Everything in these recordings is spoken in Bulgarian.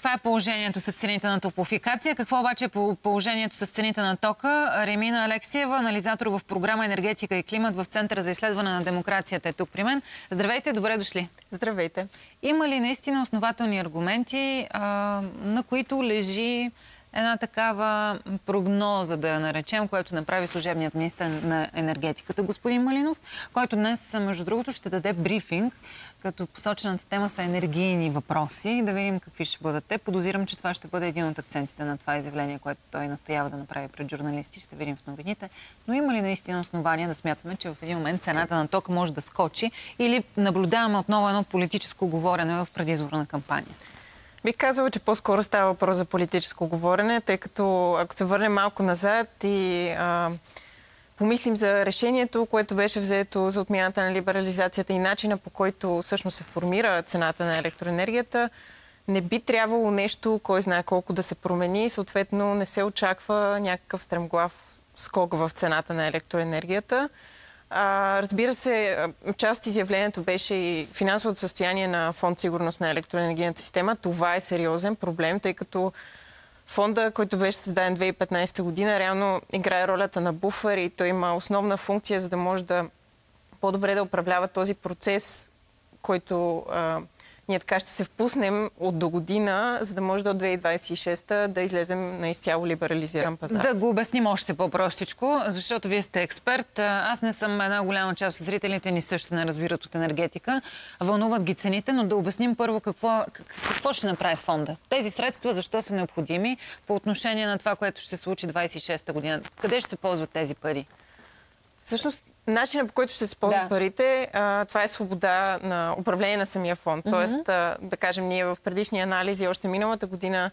Това е положението с цените на топлофикация. Какво обаче е положението с цените на тока? Ремина Алексиева, анализатор в програма Енергетика и климат в Центъра за изследване на демокрацията е тук при мен. Здравейте, добре дошли. Здравейте. Има ли наистина основателни аргументи, а, на които лежи една такава прогноза, да я наречем, която направи служебният министр на енергетиката, господин Малинов, който днес, между другото, ще даде брифинг, като посочената тема са енергийни въпроси. Да видим какви ще бъдат те. Подозирам, че това ще бъде един от акцентите на това изявление, което той настоява да направи пред журналисти. Ще видим в новините. Но има ли наистина основания да смятаме, че в един момент цената на тока може да скочи или наблюдаваме отново едно политическо говорене в предизборна кампания? Бих казала, че по-скоро става въпрос за политическо говорене, тъй като ако се върнем малко назад и а, помислим за решението, което беше взето за отмяната на либерализацията и начина по който всъщност се формира цената на електроенергията, не би трябвало нещо, кой знае колко да се промени. Съответно, не се очаква някакъв стремглав скок в цената на електроенергията. А, разбира се, част от изявлението беше и финансовото състояние на фонд сигурност на електроенергийната система. Това е сериозен проблем, тъй като фонда, който беше създаден 2015 година, реално играе ролята на буфер и той има основна функция, за да може да по-добре да управлява този процес, който а, ние така ще се впуснем от до година, за да може до 2026 да излезем на изцяло либерализиран пазар. Да го обясним още по-простичко, защото вие сте експерт. Аз не съм една голяма част от зрителите ни също не разбират от енергетика. Вълнуват ги цените, но да обясним първо какво, какво ще направи фонда. Тези средства защо са необходими по отношение на това, което ще се случи 26-та година. Къде ще се ползват тези пари? Всъщност Начинът по който ще се ползват да. парите, а, това е свобода на управление на самия фонд. Mm-hmm. Тоест, а, да кажем, ние в предишни анализи още миналата година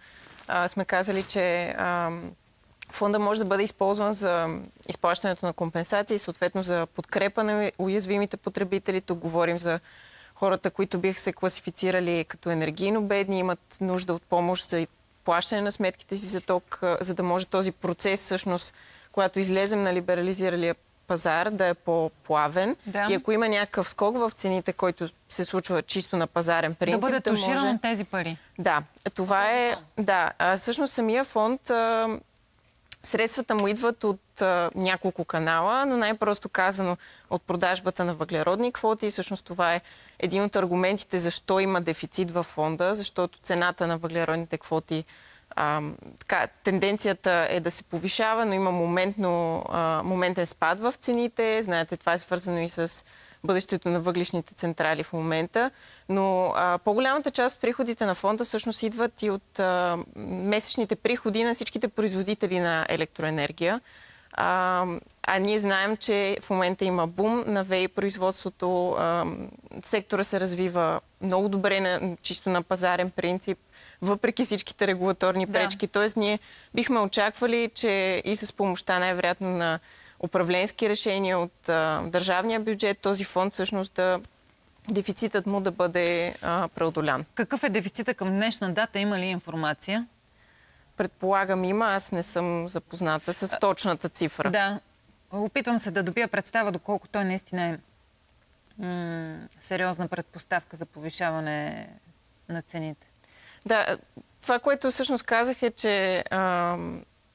а, сме казали, че а, фонда може да бъде използван за изплащането на компенсации, съответно за подкрепа на уязвимите потребители. Тук говорим за хората, които биха се класифицирали като енергийно бедни, имат нужда от помощ за плащане на сметките си за ток, за да може този процес всъщност, когато излезем на либерализиралия пазар да е по-плавен да. и ако има някакъв скок в цените, който се случва чисто на пазарен принцип... Да бъде туширан може... тези пари. Да, това е... Да, а, всъщност самия фонд... А, средствата му идват от а, няколко канала, но най-просто казано от продажбата на въглеродни квоти. Всъщност това е един от аргументите защо има дефицит във фонда, защото цената на въглеродните квоти така, тенденцията е да се повишава, но има моментно, а, моментен спад в цените. Знаете, това е свързано и с бъдещето на въглишните централи в момента. Но по-голямата част от приходите на фонда всъщност идват и от а, месечните приходи на всичките производители на електроенергия. А, а ние знаем, че в момента има бум на ВЕИ производството. А, сектора се развива много добре, на, чисто на пазарен принцип въпреки всичките регулаторни пречки. Да. Тоест, ние бихме очаквали, че и с помощта най-вероятно на управленски решения от а, държавния бюджет, този фонд всъщност да дефицитът му да бъде а, преодолян. Какъв е дефицита към днешна дата? Има ли информация? Предполагам има. Аз не съм запозната с точната цифра. Да. Опитвам се да добия представа доколко той наистина е сериозна предпоставка за повишаване на цените. Да, това, което всъщност казах е, че а,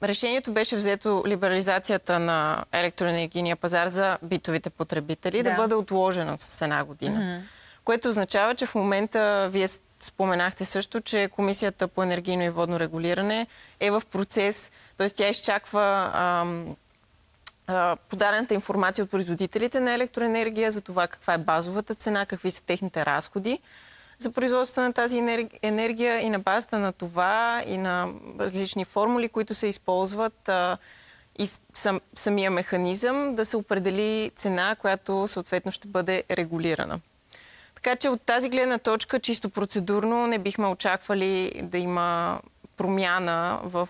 решението беше взето либерализацията на електроенергийния пазар за битовите потребители да, да бъде отложено с една година. Mm-hmm. Което означава, че в момента вие споменахте също, че Комисията по енергийно и водно регулиране е в процес, т.е. тя изчаква а, а, подадената информация от производителите на електроенергия за това каква е базовата цена, какви са техните разходи за производството на тази енергия и на базата на това и на различни формули, които се използват а, и сам, самия механизъм да се определи цена, която съответно ще бъде регулирана. Така че от тази гледна точка, чисто процедурно, не бихме очаквали да има промяна в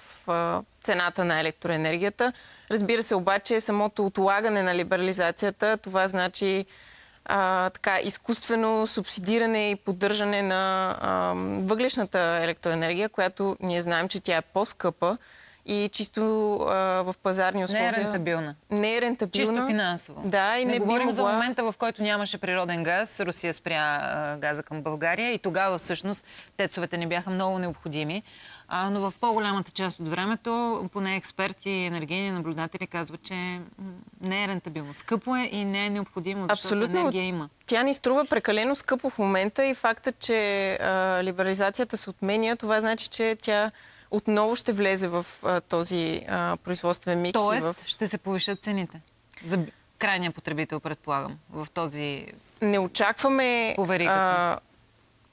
цената на електроенергията. Разбира се, обаче, самото отлагане на либерализацията, това значи а, така, изкуствено субсидиране и поддържане на а, въглешната електроенергия, която ние знаем, че тя е по-скъпа и чисто а, в пазарни условия. Не е рентабилна. Не е рентабилна. Чисто финансово. Да, и не, не говорим могла... за момента, в който нямаше природен газ. Русия спря а, газа към България и тогава всъщност тецовете ни бяха много необходими. А, но в по-голямата част от времето, поне експерти и енергийни наблюдатели казват, че не е рентабилно. Скъпо е и не е необходимо, защото Абсолютно. енергия има. Тя ни струва прекалено скъпо в момента и факта, че а, либерализацията се отменя, това значи, че тя отново ще влезе в а, този а, производствен микс. Тоест, в... ще се повишат цените. За крайния потребител, предполагам, в този... Не очакваме... Веригата.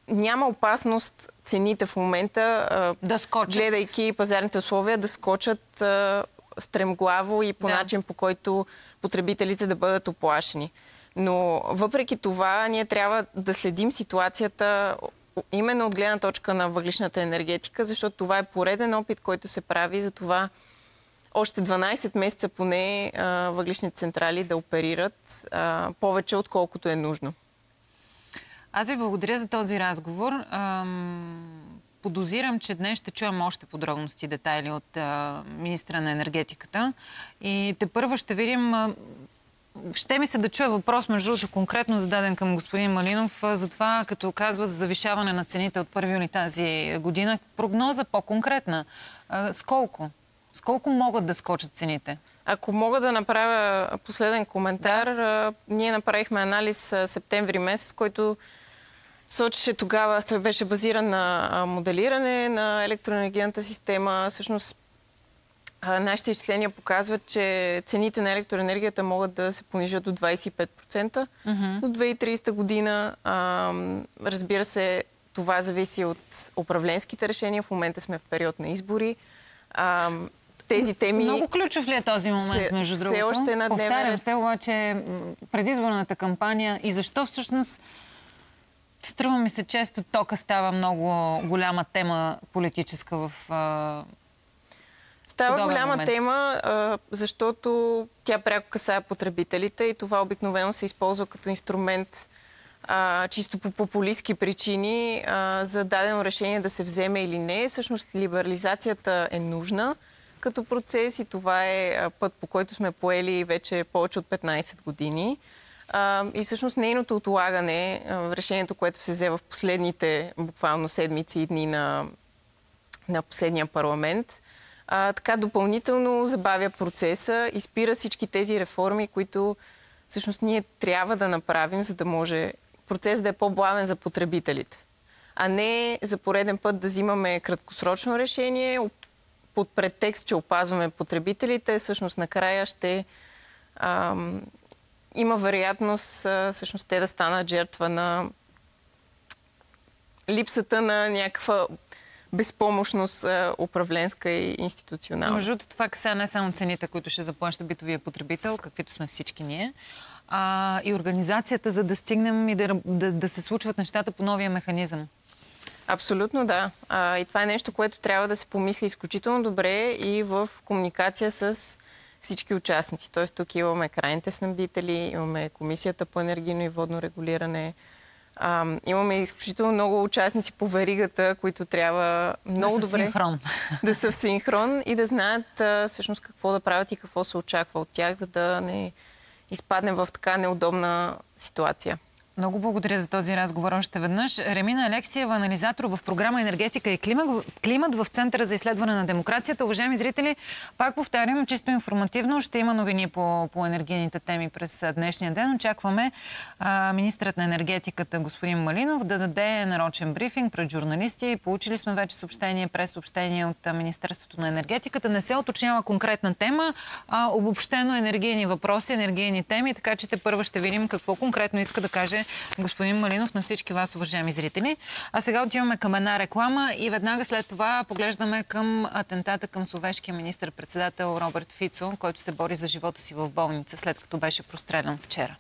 няма опасност цените в момента, а, Да скочат. гледайки пазарните условия, да скочат а, стремглаво и по Да. начин, по който потребителите да бъдат оплашени. Но въпреки това, ние трябва да следим ситуацията именно от гледна точка на въглишната енергетика, защото това е пореден опит, който се прави за това още 12 месеца поне въглишните централи да оперират а, повече, отколкото е нужно. Аз ви благодаря за този разговор. Ам, Подозирам, че днес ще чуем още подробности, детайли от а, министра на енергетиката. И те първо ще видим. А, ще ми се да чуя въпрос, между другото, конкретно зададен към господин Малинов, за това, като казва за завишаване на цените от 1 юни тази година. Прогноза по-конкретна. А, с колко? С колко могат да скочат цените? Ако мога да направя последен коментар, а, ние направихме анализ септември месец, който сочеше тогава, той беше базиран на моделиране на електроенергийната система. Всъщност, а, нашите изчисления показват, че цените на електроенергията могат да се понижат до 25% до 2030 година. А, разбира се, това зависи от управленските решения. В момента сме в период на избори. А, тези теми... Много ключов ли е този момент, Все- между все другото? още е на дневен Повтарям се, обаче предизборната кампания и защо всъщност струва ми се често тока става много голяма тема политическа в... Става голяма момент. тема, а, защото тя пряко касае потребителите и това обикновено се използва като инструмент а, чисто по популистски причини а, за дадено решение да се вземе или не. Всъщност либерализацията е нужна като процес и това е път, по който сме поели вече повече от 15 години. А, и всъщност нейното отлагане, решението, което се взе в последните буквално седмици и дни на, на последния парламент, а, така допълнително забавя процеса и спира всички тези реформи, които всъщност ние трябва да направим, за да може процес да е по-плавен за потребителите. А не за пореден път да взимаме краткосрочно решение под претекст, че опазваме потребителите. Всъщност накрая ще ам, има вероятност а, всъщност те да станат жертва на липсата на някаква безпомощност управленска и институционална. Между това касае не само цените, които ще заплаща битовия потребител, каквито сме всички ние, а и организацията, за да стигнем и да, да, да се случват нещата по новия механизъм. Абсолютно да. А, и това е нещо, което трябва да се помисли изключително добре и в комуникация с всички участници. Тоест тук имаме крайните снабдители, имаме Комисията по енергийно и водно регулиране, а, имаме изключително много участници по веригата, които трябва много да добре синхрон. да са в синхрон и да знаят а, всъщност какво да правят и какво се очаква от тях, за да не изпаднем в така неудобна ситуация. Много благодаря за този разговор още веднъж. Ремина Алексиева, анализатор в програма Енергетика и климат, в Центъра за изследване на демокрацията. Уважаеми зрители, пак повтарям, чисто информативно ще има новини по, по енергийните теми през днешния ден. Очакваме а, министрът на енергетиката господин Малинов да даде нарочен брифинг пред журналисти. Получили сме вече съобщение, през съобщение от Министерството на енергетиката. Не се уточнява конкретна тема, а обобщено енергийни въпроси, енергийни теми, така че те първо ще видим какво конкретно иска да каже господин Малинов на всички вас, уважаеми зрители. А сега отиваме към една реклама и веднага след това поглеждаме към атентата към словешкия министр-председател Роберт Фицо, който се бори за живота си в болница, след като беше прострелян вчера.